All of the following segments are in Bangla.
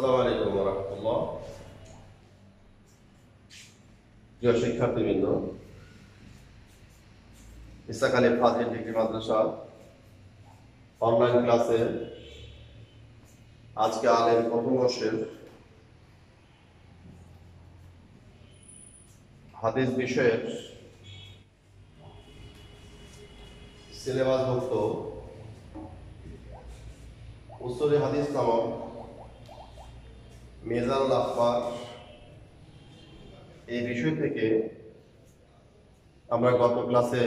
আসসালামু আলাইকুম রহমতুল্লাহ প্রিয় শিক্ষার্থীবৃন্দ ইসাক ফাজিল ডিগ্রি মাদ্রাসা অনলাইন ক্লাসে আজকে আলেম প্রথম বর্ষের হাদিস বিষয়ের সিলেবাসভুক্ত উসুল হাদিস নামক মেজানুল আখবার এই বিষয় থেকে আমরা গত ক্লাসে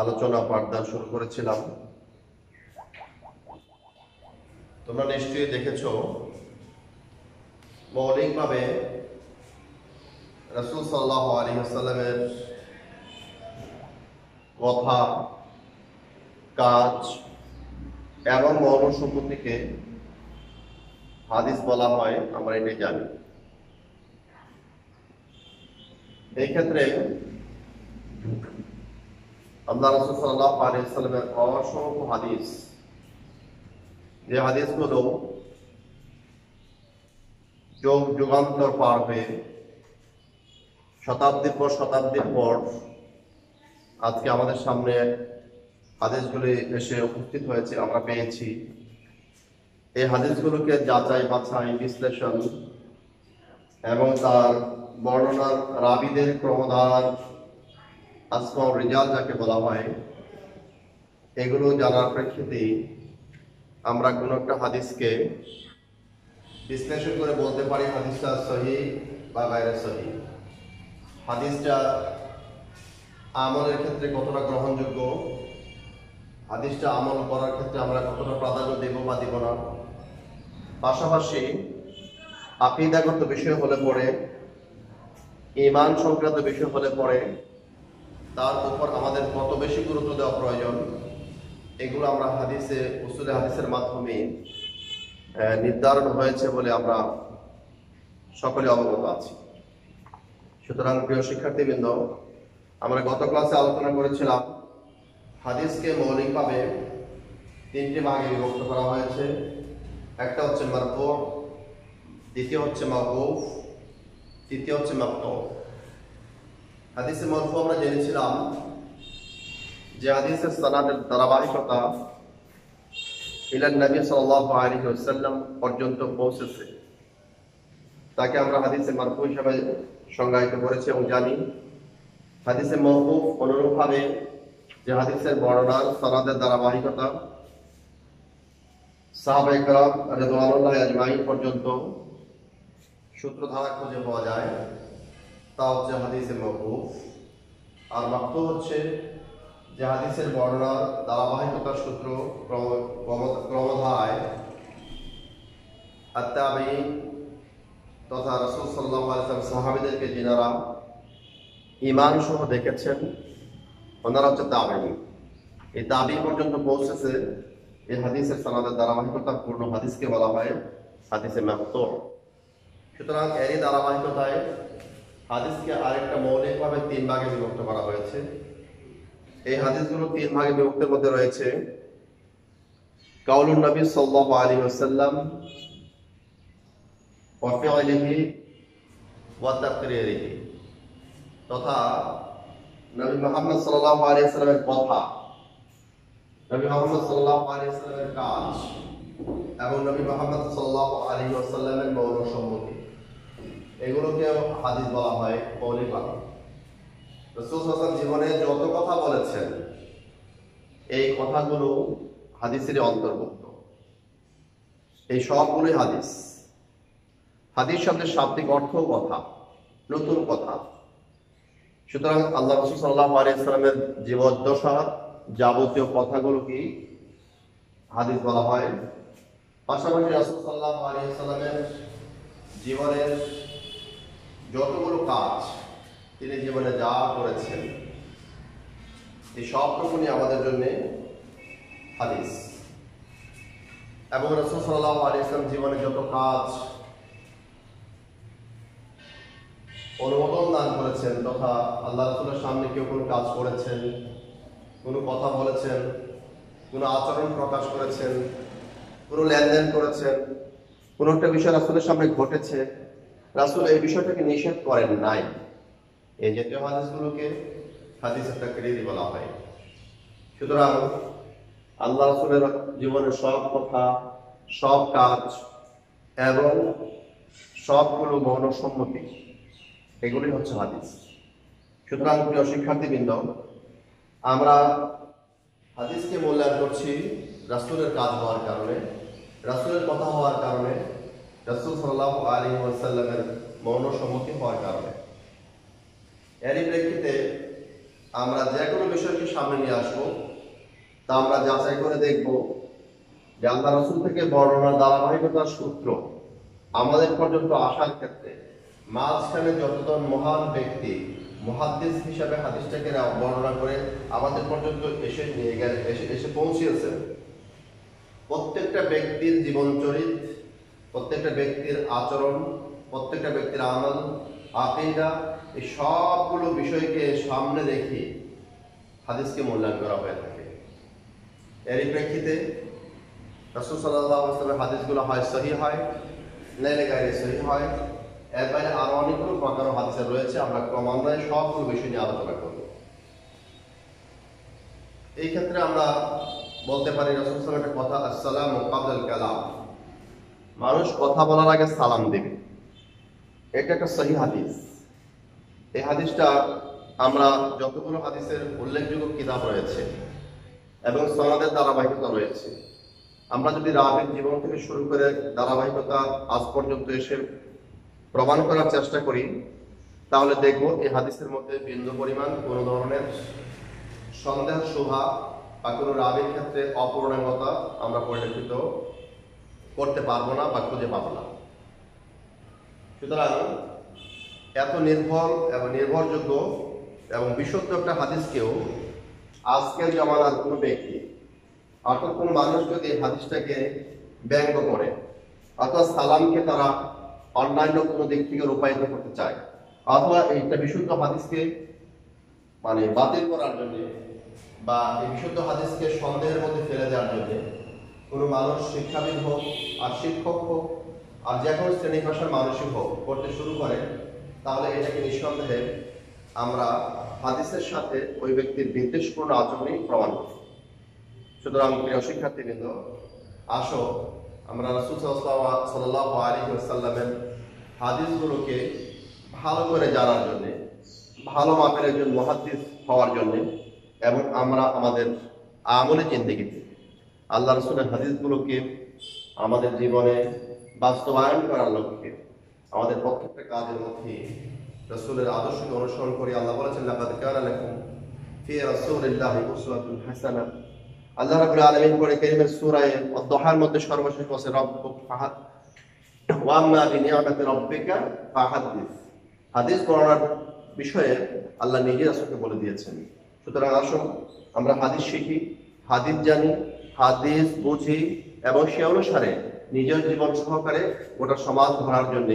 আলোচনা পাঠদান শুরু করেছিলাম। তোমরা নিশ্চয়ই দেখেছ, মৌলিকভাবে রসুল সাল্লাহ আলী আসাল্লামের কথা, কাজ এবং মৌল সম্পত্তিকে হাদিস বলা হয়, আমরা এটাই জানি। এই ক্ষেত্রে আল্লাহ রসুল সাল্লাহ অসংখ্য হাদিস, যে হাদিসগুলো যোগ যুগান্তর পার হয়ে শতাব্দীর পর শতাব্দীর পর আজকে আমাদের সামনে হাদিসগুলি এসে উপস্থিত হয়েছে, আমরা পেয়েছি। এই হাদিসগুলোকে যাচাই, বাছাই, বিশ্লেষণ এবং তার বর্ণনার রাবিদের ক্রমধার, আসমা রেজাল যাকে বলা হয়, এগুলো জানার প্রেক্ষিতে আমরা কোনো একটা হাদিসকে বিশ্লেষণ করে বলতে পারি, হাদিসটা সহি বা গায়ের সহি। হাদিসটা আমলের ক্ষেত্রে কতটা গ্রহণযোগ্য হাদিসটা আমল করার ক্ষেত্রে আমরা কতটা প্রাধান্য দেব বা দিব না। পাশাপাশি আকিদাগত বিষয় হলে পরে ইমান সংক্রান্ত বিষয় হলে পরে তার উপর আমাদের কত বেশি গুরুত্ব দেওয়া প্রয়োজন, এগুলো আমরা হাদিসে, উসুলে হাদিসের মাধ্যমে নির্ধারণ হয়েছে বলে আমরা সকলে অবগত আছি। সুতরাং প্রিয় শিক্ষার্থীবৃন্দ, আমরা গত ক্লাসে আলোচনা করেছিলাম হাদিসকে মৌলিকভাবে তিনটি ভাগে বিভক্ত করা হয়েছে। একটা হচ্ছে মারফু, দ্বিতীয় হচ্ছে মাহবুফ তৃতীয় হচ্ছে মাপ্ত হাদিসে মারফু আমরা জেনেছিলাম যে হাদিসের সালাদের ধারাবাহিকতা ইলান নবী ওয়াসাল্লাম পর্যন্ত পৌঁছেছে। তাকে আমরা হাদিসে মারফু হিসাবে সংজ্ঞায়িত করেছি এবং জানি। হাদিসে মহবুব অনুরূপভাবে যে হাদিসের বর্ণনার সনাদের ধারাবাহিকতা। সাহাবা ইকরাম রিদওয়ানুল্লাহ আজমাইন পর্যন্ত সূত্রধারা খুঁজে পাওয়া যায়। তা হচ্ছে হাদিসে মহবুব আর মাত্র হচ্ছে যে হাদিসের বর্ণনার ধারাবাহিকতার সূত্র ক্রমধারায় আত্মাবি তথা রসুল সাল্লাহ সাহাবিদেরকে, যিনারা ইমান সহ দেখেছেন ওনারা হচ্ছে তাবেই এই তাবি পর্যন্ত পৌঁছেছে এই হাদিসের সালাদের ধারাবাহিকতা, পূর্ণ হাদিসকে বলা হয় হাদিসে মাত্র সুতরাং এরই ধারাবাহিকতায় হাদিসকে আরেকটা মৌলিকভাবে তিন ভাগে বিভক্ত করা হয়েছে। এই হাদিসগুলো তিন ভাগে বিভক্তের মধ্যে রয়েছে, কাউলুন নবী সাল্লাহ আলী ওসাল্লাম ওয়াফিআলিহি ওয়া তাকরিরিহি, তথা নবী মোহাম্মদ সাল্লাল্লাহু আলাইহি সাল্লামের কথা। নবী মোহাম্মদ সাল্লাল্লাহু আলাইহি সাল্লামের কাজ এবং নবী মোহাম্মদ সাল্লাল্লাহু আলাইহি ওয়াসাল্লামের মৌন সম্মতি এগুলোকে হাদিস বলা হয় রাসূল সাল্লাল্লাহু জীবনে যত কথা বলেছেন, এই কথাগুলো হাদিসের অন্তর্ভুক্ত। এই সবগুলোই হাদিস। হাদিস শব্দের শাব্দিক অর্থ কথা, নতুন কথা। সুতরাং আল্লাহ রসুল সাল্লাহ আলিয়াল্লামের জীবদ্দশা যাবতীয় কথাগুলো কি হাদিস বলা হয়? পাশাপাশি রসুল সাল্লাহ আলিয়াল্লামের জীবনের যতগুলো কাজ তিনি জীবনে যা করেছেন, এই সবটুকুনি আমাদের জন্য হাদিস। এবং রসুল সাল্লাহ আলিয়াল্লাম জীবনে যত কাজ অনুমোদন দান করেছেন তথা আল্লাহ রসুলের সামনে কেউ কোনো কাজ করেছেন, কোনো কথা বলেছেন, কোনো আচরণ প্রকাশ করেছেন, কোনো লেনদেন করেছেন, কোনো একটা বিষয় রাসুলের সামনে ঘটেছে, রাসুল এই বিষয়টাকে নিষেধ করেন নাই। এই জাতীয় হাদিসগুলোকে হাদিস হাদিসের তাকরিরি বলা হয়। সুতরাং আল্লাহ রাসুলের জীবনের সব কথা, সব কাজ এবং সবগুলো মৌন সম্মতি এগুলি হচ্ছে হাদিস। সুতরাং প্রিয় শিক্ষার্থীবৃন্দ, আমরা হাদিসকে মূল্যায়ন করছি রাসুলের কাজ হওয়ার কারণে। রাসুলের কথা হওয়ার কারণে, রাসুল সাল্লাহ আলী ওয়াসাল্লামের মৌন সম্মতি হওয়ার কারণে। এরই প্রেক্ষিতে আমরা যে কোনো বিষয়কে সামনে নিয়ে আসব, তা আমরা যাচাই করে দেখব যে আল্লাহ রসুল থেকে বর্ণনার ধারাবাহিকতার সূত্র আমাদের পর্যন্ত আসার ক্ষেত্রে মাঝখানে যতজন মহান ব্যক্তি, মহাদ্দিস হিসাবে হাদিসটাকে বর্ণনা করে আমাদের পর্যন্ত এসে নিয়ে গেলে, এসে এসে পৌঁছিয়েছেন। প্রত্যেকটা ব্যক্তির জীবন চরিত প্রত্যেকটা ব্যক্তির আচরণ, প্রত্যেকটা ব্যক্তির আমল, আকিদা, এই সবগুলো বিষয়কে সামনে রেখে হাদিসকে মূল্যায়ন করা হয়ে থাকে। এরই প্রেক্ষিতে রসুল সাল্লাহ আসলামের হাদিসগুলো হয় সহি হয়, নাইলে গাইলে সহি হয়। এর বাইরে আরও অনেকগুলো প্রকার হাদিসে রয়েছে, আমরা ক্রমান্বয়ে সবগুলো বিষয় নিয়ে আলোচনা করব। এই ক্ষেত্রে আমরা বলতে পারি, রসুল একটা কথা, আসসালাম কাবল কালাম। মানুষ কথা বলার আগে সালাম দেবে। এটা একটা সহি হাদিস। এই হাদিসটা আমরা যতগুলো হাদিসের উল্লেখযোগ্য কিতাব রয়েছে এবং সনাদের ধারাবাহিকতা রয়েছে, আমরা যদি রাবের জীবন থেকে শুরু করে ধারাবাহিকতা আজ পর্যন্ত এসে প্রমাণ করার চেষ্টা করি, তাহলে দেখব এই হাদিসের মধ্যে বিন্দু পরিমাণ কোন ধরনের সন্দেহ, শোভা বা কোনো রাবের ক্ষেত্রে অপূর্ণাঙ্গতা আমরা পরিলক্ষিত করতে পারব না বা খুঁজে পাবো না। সুতরাং এত নির্ভর এবং নির্ভরযোগ্য এবং বিশুদ্ধ একটা হাদিসকেও আজকের জমানার কোনো ব্যক্তি অর্থাৎ কোনো মানুষ যদি এই হাদিসটাকে ব্যঙ্গ করে, অর্থাৎ সালামকে তারা অন্যান্য কোনো দিক থেকে রূপায়িত করতে চায়, অথবা এইটা বিশুদ্ধ হাদিসকে মানে বাতিল করার জন্য বা এই বিশুদ্ধ হাদিসকে সন্দেহের মধ্যে ফেলে দেওয়ার জন্য কোনো মানুষ শিক্ষাবিদ হোক আর শিক্ষক হোক আর যে কোনো শ্রেণি ভাষার মানুষই হোক করতে শুরু করে, তাহলে এটাকে নিঃসন্দেহে আমরা হাদিসের সাথে ওই ব্যক্তির বিদ্বেষপূর্ণ আচরণই প্রমাণ করি। সুতরাং প্রিয় শিক্ষার্থীবৃন্দ, আসো আমরা রাসুল সাল্লাহ আলী সাল্লামের হাদিসগুলোকে ভালো করে জানার জন্য, ভালো মাপের একজন মহাদিস হওয়ার জন্য এবং আমরা আমাদের আমলে জিন্দিগিতে আল্লাহ রসুলের হাদিসগুলোকে আমাদের জীবনে বাস্তবায়ন করার লক্ষ্যে, আমাদের প্রত্যেকটা কাজের মধ্যে রসুলের আদর্শকে অনুসরণ করি। আল্লাহ বলেছেন, লাকাদ ফি আল্লাহ রাব্বুল আলামিন করে কারিমের সূরা আদ-দুহার মধ্যে সর্বশেষ বসে রব্বুক ফাহাদ ওয়া আম্মা বিনিয়ামাতি রাব্বিকা ফাহাদিস হাদিস বর্ণনার বিষয়ে আল্লাহ নিজে রাসূলকে বলে দিয়েছেন সুতরাং আসুন আমরা হাদিস শিখি হাদিস জানি হাদিস বুঝি এবং সে অনুসারে নিজের জীবন সহকারে গোটা সমাজ ধরার জন্য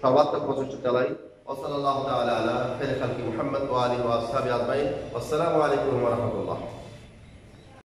সর্বাত্মক প্রচেষ্টা চালাই وصلى الله تعالى على خير خلق محمد وآله وأصحابه أجمعين والسلام عليكم ورحمة الله